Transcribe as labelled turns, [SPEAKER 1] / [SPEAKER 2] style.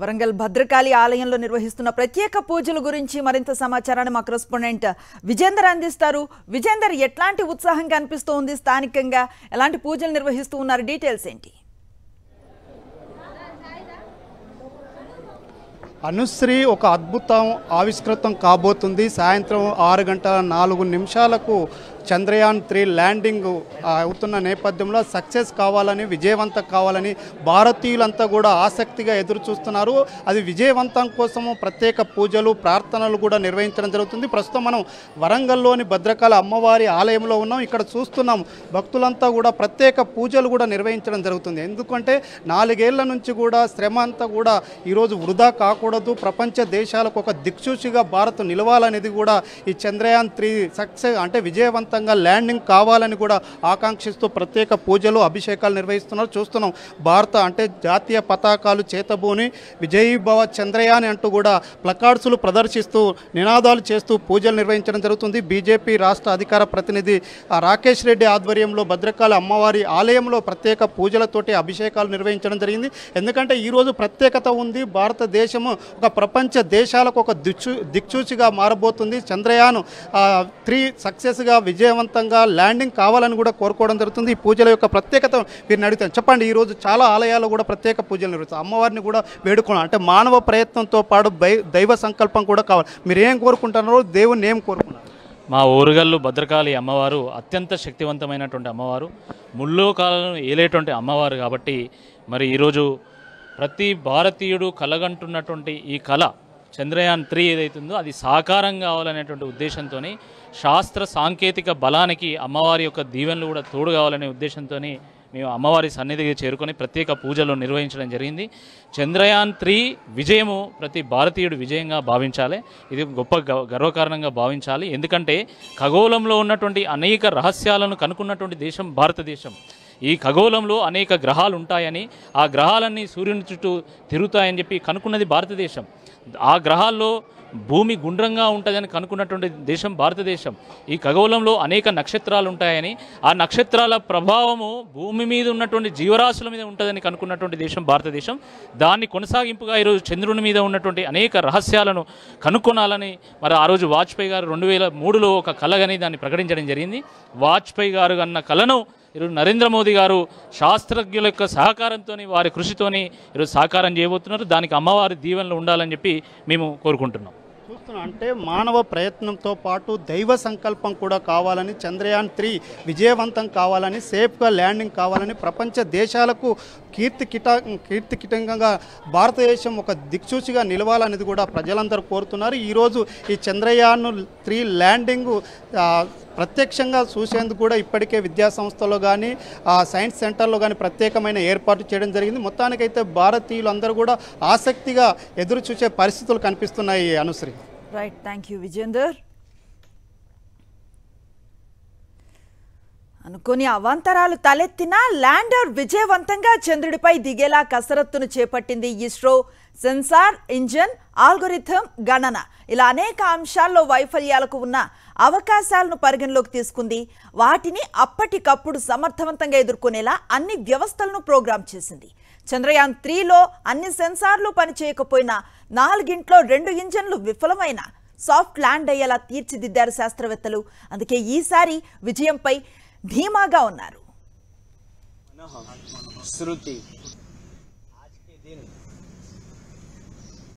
[SPEAKER 1] వరంగల్ భద్రకాళి ఆలయంలో నిర్వహిస్తున్న ప్రత్యేక పూజల గురించి మరింత సమాచారాన్ని మా కరెస్పాండెంట్ విజేందర్ అందిస్తారు. విజేందర్ ఎట్లాంటి ఉత్సాహం కనిపిస్తోంది స్థానికంగా? ఎలాంటి పూజలు నిర్వహిస్తూ ఉన్నారు? డీటెయిల్స్ ఏంటి?
[SPEAKER 2] అనుశ్రీ ఒక అద్భుతం ఆవిష్కృతం కాబోతుంది. సాయంత్రం ఆరు గంటల నాలుగు నిమిషాలకు చంద్రయాన్ త్రీ ల్యాండింగ్ అవుతున్న నేపథ్యంలో సక్సెస్ కావాలని విజయవంతం కావాలని భారతీయులంతా కూడా ఆసక్తిగా ఎదురు చూస్తున్నారు అది విజయవంతం కోసము ప్రత్యేక పూజలు ప్రార్థనలు కూడా నిర్వహించడం జరుగుతుంది. ప్రస్తుతం మనం వరంగల్లోని భద్రకాళ అమ్మవారి ఆలయంలో ఉన్నాం. ఇక్కడ చూస్తున్నాం భక్తులంతా కూడా ప్రత్యేక పూజలు కూడా నిర్వహించడం జరుగుతుంది. ఎందుకంటే నాలుగేళ్ళ నుంచి కూడా శ్రమ అంతా కూడా ఈరోజు వృధా కాకూడదు. ప్రపంచ దేశాలకు ఒక దిక్సూచిగా భారత్ నిలవాలనేది కూడా ఈ చంద్రయాన్ త్రీ సక్సెస్ అంటే విజయవంతం విజయవంతంగా ల్యాండింగ్ కావాలని కూడా ఆకాంక్షిస్తూ ప్రత్యేక పూజలు అభిషేకాలు నిర్వహిస్తున్నారు. చూస్తున్నాం భారత అంటే జాతీయ పతాకాలు చేతబూని విజయభవ చంద్రయాని చంద్రయాన్ అంటూ కూడా ప్లకార్డ్స్లు ప్రదర్శిస్తూ నినాదాలు చేస్తూ పూజలు నిర్వహించడం జరుగుతుంది. బీజేపీ రాష్ట్ర అధికార ప్రతినిధి రాకేష్ రెడ్డి ఆధ్వర్యంలో భద్రకాళి అమ్మవారి ఆలయంలో ప్రత్యేక పూజలతోటి అభిషేకాలు నిర్వహించడం జరిగింది. ఎందుకంటే ఈరోజు ప్రత్యేకత ఉంది. భారతదేశము ఒక ప్రపంచ దేశాలకు ఒక దిక్చూ దిక్చూచిగా మారబోతుంది. చంద్రయాన్ త్రీ సక్సెస్గా విజయవంతంగా ల్యాండింగ్ కావాలని కూడా కోరుకోవడం జరుగుతుంది. ఈ పూజల యొక్క ప్రత్యేకత వీరిని అడుగుతాను. చెప్పండి ఈరోజు చాలా ఆలయాల్లో కూడా ప్రత్యేక పూజలు నిర్వహిస్తారు. అమ్మవారిని కూడా వేడుకోవడం అంటే మానవ ప్రయత్నంతో పాటు దై- దైవ సంకల్పం కూడా కావాలి. మీరు ఏం కోరుకుంటున్నారో దేవుని ఏం కోరుకున్నారు?
[SPEAKER 3] మా ఊరుగల్లు భద్రకాళి అమ్మవారు అత్యంత శక్తివంతమైనటువంటి అమ్మవారు. ముల్లోకాలను ఏలేటువంటి అమ్మవారు కాబట్టి మరి ఈరోజు ప్రతి భారతీయుడు కలగంటున్నటువంటి ఈ కళ చంద్రయాన్ త్రీ ఏదైతుందో అది సాకారం కావాలనేటువంటి ఉద్దేశంతో శాస్త్ర సాంకేతిక బలానికి అమ్మవారి యొక్క దీవెనలు కూడా తోడు కావాలనే ఉద్దేశంతో మేము అమ్మవారి సన్నిధికి చేరుకొని ప్రత్యేక పూజలు నిర్వహించడం జరిగింది. చంద్రయాన్ త్రీ విజయము ప్రతి భారతీయుడు విజయంగా భావించాలి. ఇది గొప్ప గర్వకారణంగా భావించాలి. ఎందుకంటే ఖగోళంలో ఉన్నటువంటి అనేక రహస్యాలను కనుక్కున్నటువంటి దేశం భారతదేశం. ఈ ఖగోళంలో అనేక గ్రహాలు ఉంటాయని ఆ గ్రహాలన్నీ సూర్యుని చుట్టూ తిరుగుతాయని చెప్పి కనుక్కున్నది భారతదేశం. ఆ గ్రహాల్లో భూమి గుండ్రంగా ఉంటుందని కనుక్కున్నటువంటి దేశం భారతదేశం. ఈ ఖగోళంలో అనేక నక్షత్రాలు ఉంటాయని ఆ నక్షత్రాల ప్రభావము భూమి మీద ఉన్నటువంటి జీవరాశుల మీద ఉంటుందని కనుక్కున్నటువంటి దేశం భారతదేశం. దాన్ని కొనసాగింపుగా ఈరోజు చంద్రుని మీద ఉన్నటువంటి అనేక రహస్యాలను కనుక్కొనాలని మరి ఆ రోజు వాజ్పేయి గారు రెండు వేల మూడులో ఒక కళగని దాన్ని ప్రకటించడం జరిగింది. వాజ్పేయి గారు అన్న కళను ఈరోజు నరేంద్ర మోదీ గారు శాస్త్రజ్ఞుల యొక్క సహకారంతో వారి కృషితోని ఈరోజు సహకారం చేయబోతున్నారు. దానికి అమ్మవారి దీవెనలు ఉండాలని చెప్పి మేము కోరుకుంటున్నాం.
[SPEAKER 2] చూస్తున్నాం అంటే మానవ ప్రయత్నంతో పాటు దైవ సంకల్పం కూడా కావాలని చంద్రయాన్ త్రీ విజయవంతం కావాలని సేఫ్గా ల్యాండింగ్ కావాలని ప్రపంచ దేశాలకు కీర్తి కిట కీర్తి కిటంగా భారతదేశం ఒక దిక్సూచిగా నిలవాలనేది కూడా ప్రజలందరూ కోరుతున్నారు. ఈరోజు ఈ చంద్రయాన్ త్రీ ల్యాండింగ్ ప్రత్యక్షంగా చూసేందుకు కూడా ఇప్పటికే విద్యాసంస్థలో కానీ కానీ సైన్స్ సెంటర్లో కానీ ప్రత్యేకమైన ఏర్పాటు చేయడం జరిగింది. మొత్తానికైతే భారతీయులందరూ కూడా ఆసక్తిగా ఎదురు చూసే పరిస్థితులు కనిపిస్తున్నాయి Anushree.
[SPEAKER 1] Right thank you Vijender అనుకుని అవాంతరాలు తలెత్తినా ల్యాండర్ విజయవంతంగా చంద్రుడిపై దిగేలా కసరత్తును చేపట్టింది ఇస్రో. సెన్సార్ ఇంజన్ ఆల్గోరిథం గణన ఇలా అనేక అంశాల్లో వైఫల్యాలకు ఉన్న అవకాశాలను పరిగణలోకి తీసుకుంది. వాటిని అప్పటికప్పుడు సమర్థవంతంగా ఎదుర్కొనేలా అన్ని వ్యవస్థలను ప్రోగ్రామ్ చేసింది. చంద్రయాన్ త్రీలో అన్ని సెన్సార్లు పనిచేయకపోయినా నాలుగింట్లో రెండు ఇంజన్లు విఫలమైన సాఫ్ట్ ల్యాండ్ అయ్యేలా తీర్చిదిద్దారు శాస్త్రవేత్తలు. అందుకే ఈసారి విజయంపై ధీమాగా ఉన్నారు.
[SPEAKER 4] శృతి